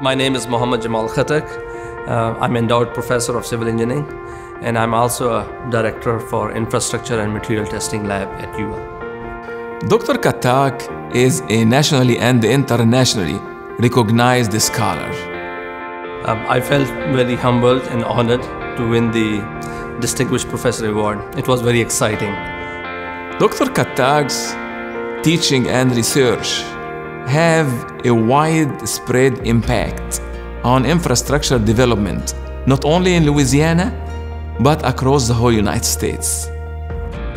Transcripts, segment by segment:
My name is Mohammad Jamal Khattak. Uh, I'm endowed professor of civil engineering and I'm also a director for infrastructure and material testing lab at UL. Dr. Khattak is a nationally and internationally recognized scholar. Um, I felt very humbled and honored to win the Distinguished Professor Award. It was very exciting. Dr. Khattak's teaching and research have a widespread impact on infrastructure development, not only in Louisiana, but across the whole United States.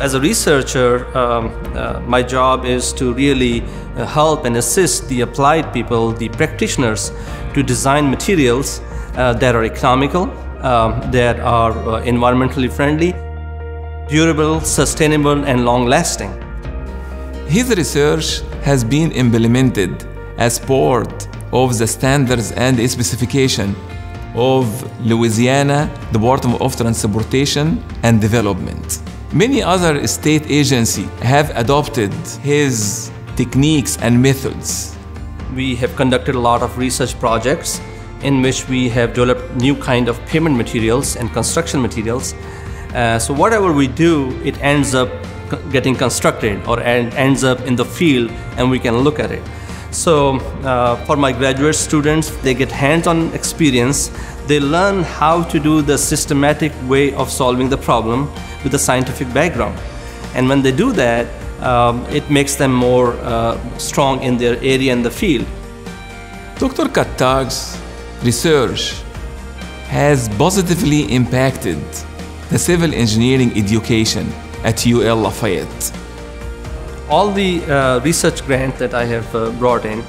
As a researcher, um, uh, my job is to really uh, help and assist the applied people, the practitioners, to design materials uh, that are economical, um, that are uh, environmentally friendly, durable, sustainable, and long lasting. His research has been implemented as part of the standards and specification of Louisiana Department of Transportation and Development. Many other state agencies have adopted his techniques and methods. We have conducted a lot of research projects in which we have developed new kind of pavement materials and construction materials. Uh, so whatever we do, it ends up getting constructed or ends up in the field and we can look at it. So uh, for my graduate students, they get hands-on experience. They learn how to do the systematic way of solving the problem with a scientific background. And when they do that, um, it makes them more uh, strong in their area in the field. Dr. Khattak's research has positively impacted the civil engineering education at UL Lafayette. All the uh, research grants that I have uh, brought in,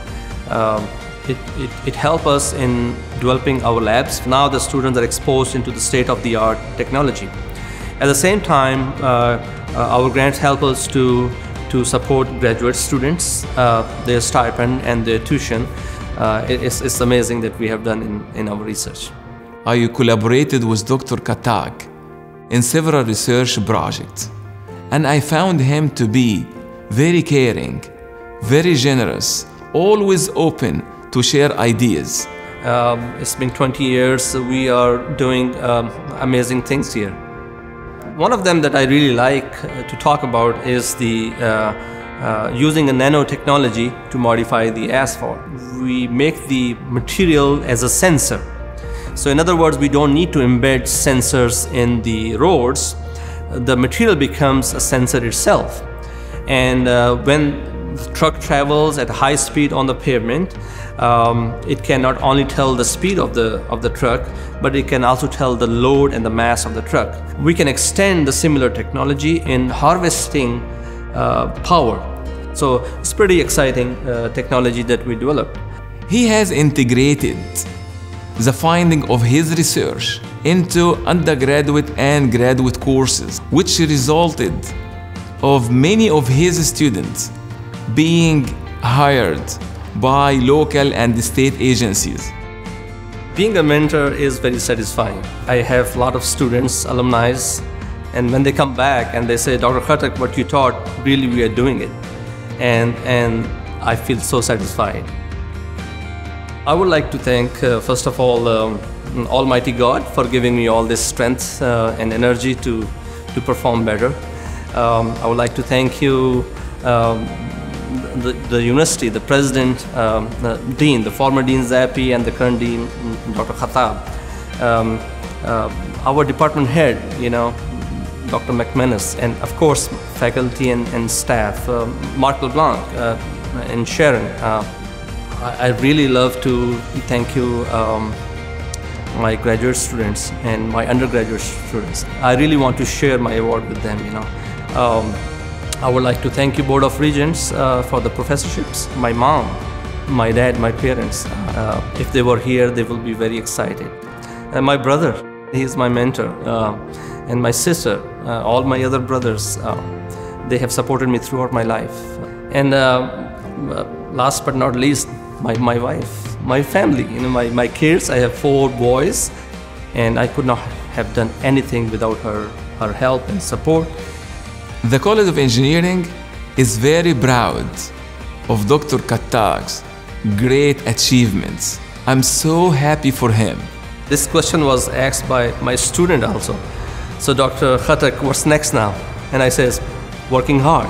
um, it, it, it helps us in developing our labs. Now the students are exposed into the state-of-the-art technology. At the same time, uh, uh our grants help us to, to support graduate students, uh, their stipend and their tuition. Uh, it's, it's amazing that we have done in, in our research. I collaborated with Dr. Khattak in several research projects, and I found him to be very caring, very generous, always open to share ideas. Um, it's been 20 years, we are doing um, amazing things here. One of them that I really like uh, to talk about is the uh, uh, using a nanotechnology to modify the asphalt. We make the material as a sensor. So in other words, we don't need to embed sensors in the roads. The material becomes a sensor itself. And uh, when the truck travels at high speed on the pavement, um, it can not only tell the speed of the of the truck, but it can also tell the load and the mass of the truck. We can extend the similar technology in harvesting uh, power. So it's pretty exciting uh, technology that we developed. He has integrated the finding of his research into undergraduate and graduate courses, which resulted of many of his students being hired by local and state agencies. Being a mentor is very satisfying. I have a lot of students, alumni, and when they come back and they say, Dr. Khattak, what you taught, really we are doing it. And, and I feel so satisfied. I would like to thank, uh, first of all, um, Almighty God for giving me all this strength uh, and energy to, to perform better. Um, I would like to thank you, um, the, the, university, the president, um, the dean, the former dean Zappi, and the current dean, Dr. Khattab. Um, uh, our department head, you know, Dr. McManus, and of course, faculty and, and staff, uh, Mark LeBlanc uh, and Sharon. Uh, I, I, really love to thank you, um, my graduate students and my undergraduate students. I really want to share my award with them, you know. Um, I would like to thank you, Board of Regents, uh, for the professorships. My mom, my dad, my parents, uh, if they were here, they will be very excited. And my brother, he is my mentor. Uh, and my sister, uh, all my other brothers, uh, they have supported me throughout my life. And uh, last but not least, my, my wife, my family, you know, my, my kids. I have four boys, and I could not have done anything without her, her help and support. The College of Engineering is very proud of Dr. Khattak's great achievements I'm so happy for him. This question was asked by my student also. So, Dr. Khattak, what's next now? And I says, working hard.